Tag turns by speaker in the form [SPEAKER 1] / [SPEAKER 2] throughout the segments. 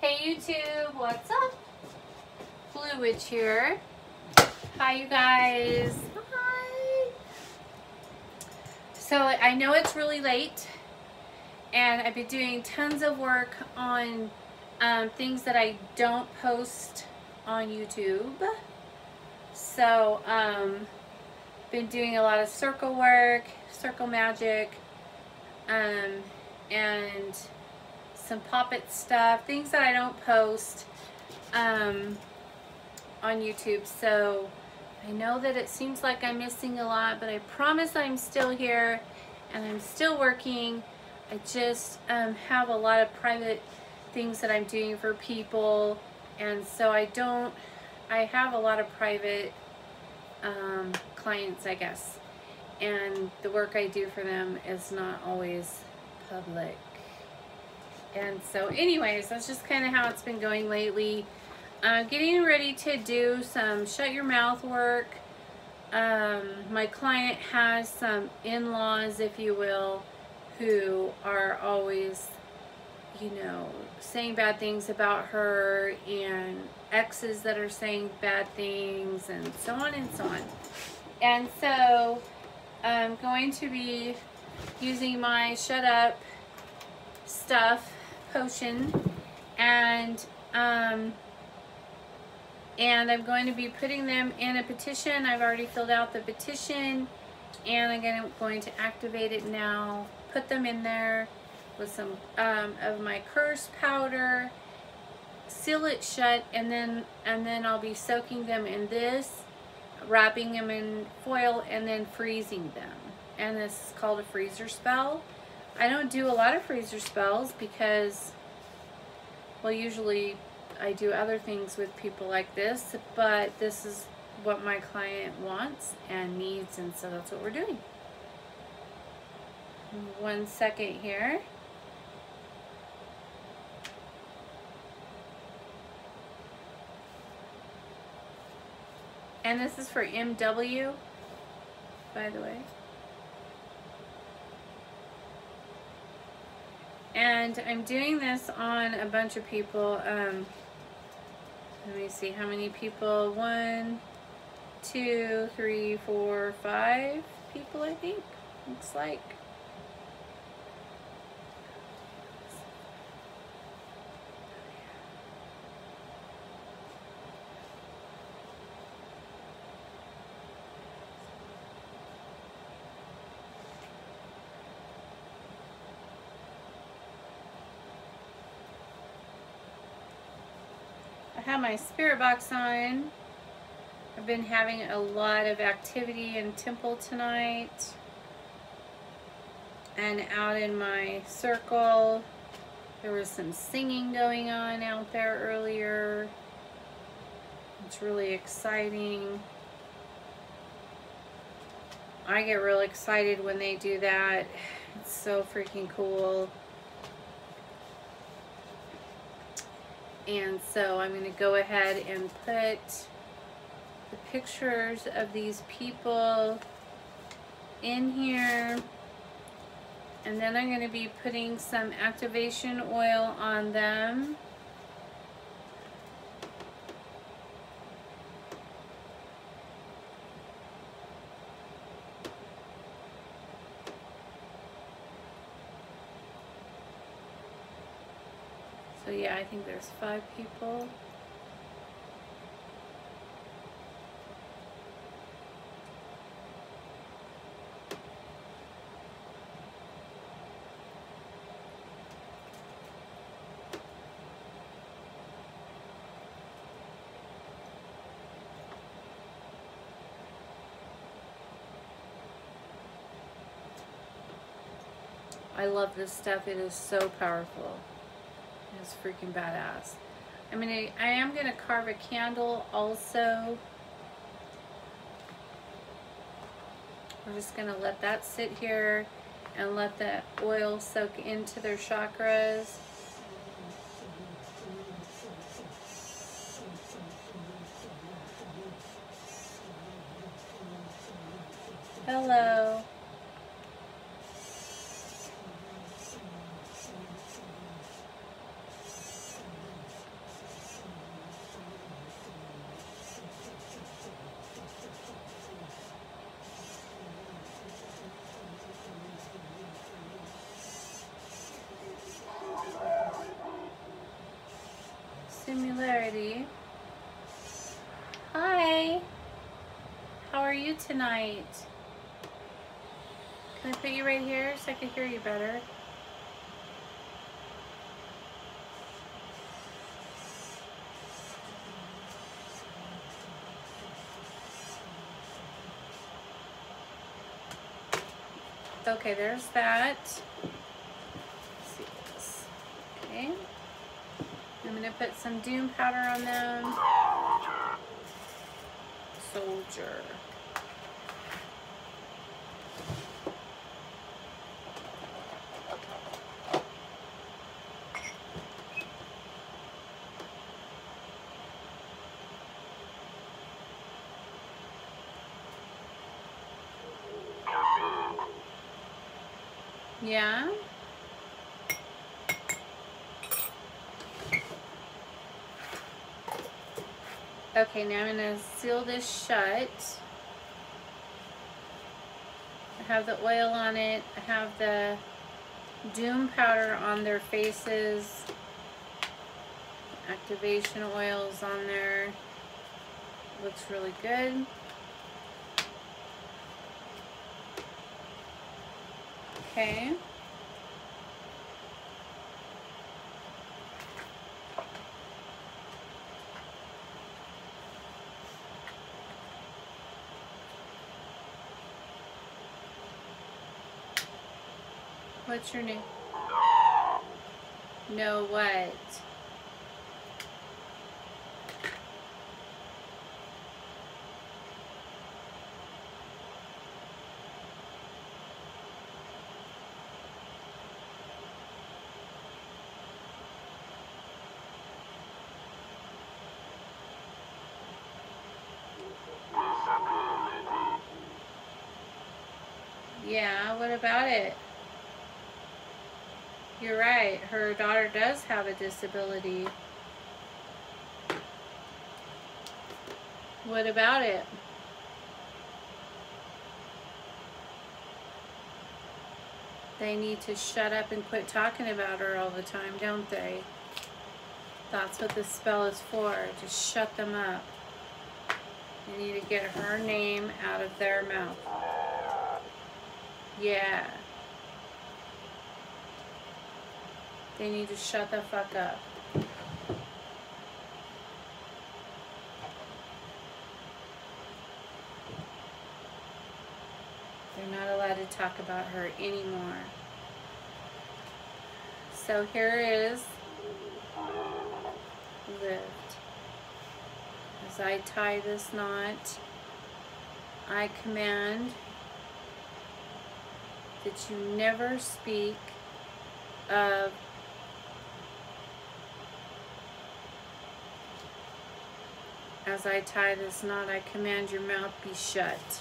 [SPEAKER 1] Hey YouTube, what's up? Blue Witch here. Hi you guys. Hi. So I know it's really late and I've been doing tons of work on um, things that I don't post on YouTube. So, um, been doing a lot of circle work, circle magic, um, and some poppet stuff, things that I don't post um, on YouTube. So I know that it seems like I'm missing a lot, but I promise I'm still here and I'm still working. I just um, have a lot of private things that I'm doing for people and so I don't I have a lot of private um, clients I guess and the work I do for them is not always public and so anyways that's just kind of how it's been going lately uh, getting ready to do some shut your mouth work um, my client has some in-laws if you will who are always you know, saying bad things about her and exes that are saying bad things and so on and so on. And so I'm going to be using my shut up stuff potion and um, and I'm going to be putting them in a petition. I've already filled out the petition and I'm going to activate it now, put them in there with some um, of my curse powder, seal it shut, and then and then I'll be soaking them in this, wrapping them in foil, and then freezing them. And this is called a freezer spell. I don't do a lot of freezer spells because, well, usually I do other things with people like this, but this is what my client wants and needs, and so that's what we're doing. One second here. And this is for MW, by the way. And I'm doing this on a bunch of people. Um, let me see how many people. One, two, three, four, five people, I think. Looks like. Have my spirit box on. I've been having a lot of activity in temple tonight and out in my circle. There was some singing going on out there earlier. It's really exciting. I get real excited when they do that. It's so freaking cool. And so I'm going to go ahead and put the pictures of these people in here. And then I'm going to be putting some activation oil on them. So yeah, I think there's five people. I love this stuff. It is so powerful. It's freaking badass. I mean, I, I am going to carve a candle also. We're just going to let that sit here and let the oil soak into their chakras. Hello. Hi. How are you tonight? Can I put you right here so I can hear you better? Okay, there's that. Okay. I'm gonna put some doom powder on them. Soldier. Yeah. Okay, now I'm going to seal this shut. I have the oil on it. I have the Doom powder on their faces. Activation oils on there. Looks really good. Okay. What's your name? No what? Yeah, what about it? You're right. Her daughter does have a disability. What about it? They need to shut up and quit talking about her all the time, don't they? That's what this spell is for. Just shut them up. You need to get her name out of their mouth. Yeah. They need to shut the fuck up. They're not allowed to talk about her anymore. So here is lift. As I tie this knot, I command that you never speak of As I tie this knot, I command your mouth be shut.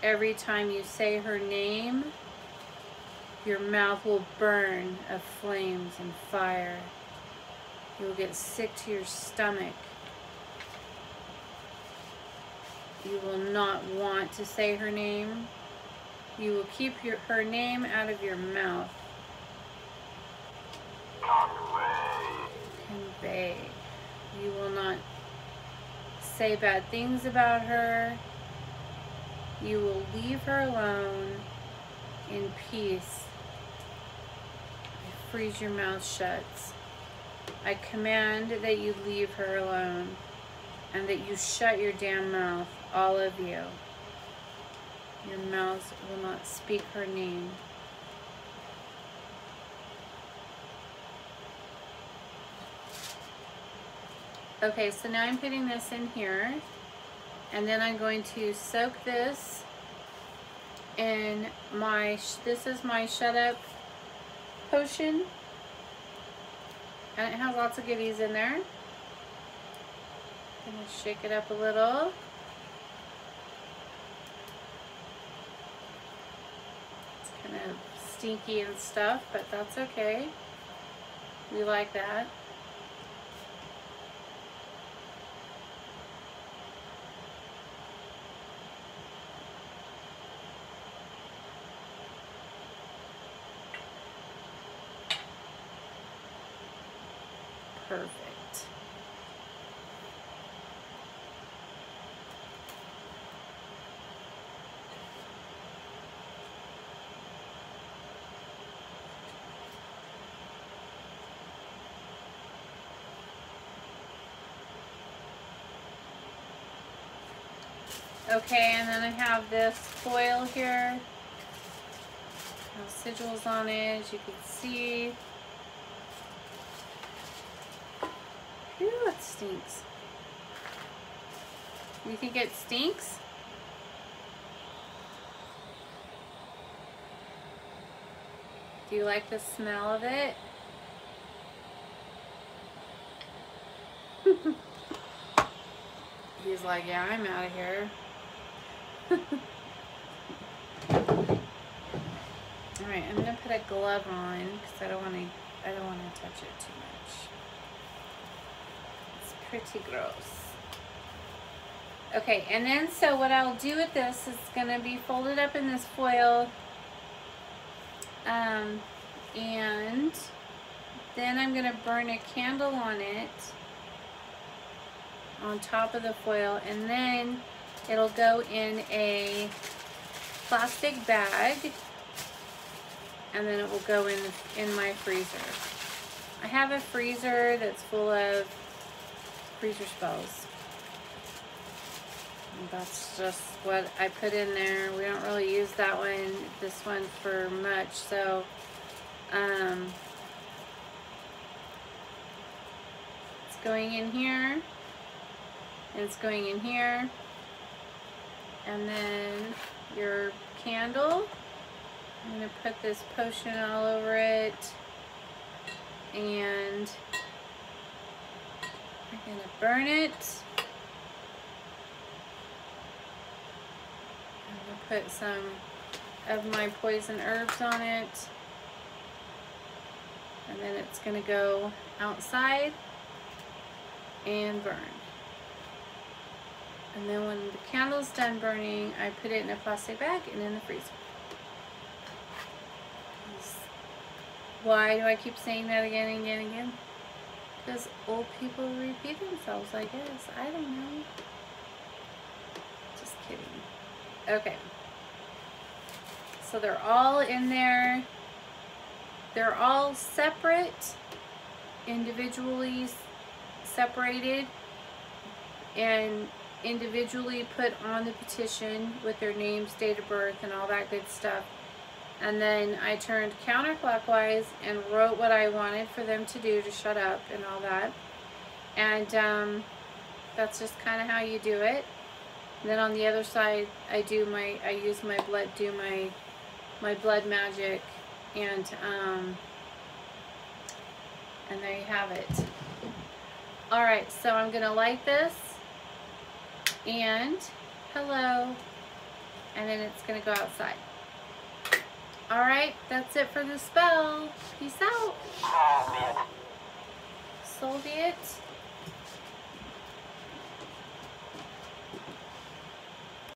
[SPEAKER 1] Every time you say her name, your mouth will burn of flames and fire. You will get sick to your stomach. You will not want to say her name. You will keep your, her name out of your mouth. Convey. You will not say bad things about her. You will leave her alone in peace. freeze your mouth shut. I command that you leave her alone and that you shut your damn mouth, all of you. Your mouths will not speak her name. Okay, so now I'm putting this in here. And then I'm going to soak this in my, this is my Shut Up potion. And it has lots of goodies in there. I'm to shake it up a little. It's kind of stinky and stuff, but that's okay. We like that. Perfect. Okay, and then I have this foil here. Has sigils on it, as you can see. Ew, it stinks. You think it stinks? Do you like the smell of it? He's like, yeah, I'm out of here. Alright, I'm gonna put a glove on because I don't want to I don't want to touch it too much. Pretty gross. Okay, and then so what I'll do with this is gonna be folded up in this foil. Um, and then I'm gonna burn a candle on it on top of the foil and then it'll go in a plastic bag and then it will go in in my freezer. I have a freezer that's full of freezer spells. That's just what I put in there. We don't really use that one, this one for much, so um, it's going in here and it's going in here and then your candle I'm going to put this potion all over it and I'm going to burn it I'm to put some of my poison herbs on it and then it's to go outside and burn and then when the candle's done burning, I put it in a plastic bag and in the freezer. Why do I keep saying that again and again and again? Because old people repeat themselves, I guess. I don't know. Just kidding. Okay. So they're all in there. They're all separate, individually separated. And individually put on the petition with their names, date of birth, and all that good stuff. And then I turned counterclockwise and wrote what I wanted for them to do to shut up and all that. And um, that's just kind of how you do it. And then on the other side, I do my, I use my blood, do my, my blood magic, and um, and there you have it. All right, so I'm gonna light this and hello, and then it's going to go outside. Alright, that's it for the spell. Peace out. Soviet.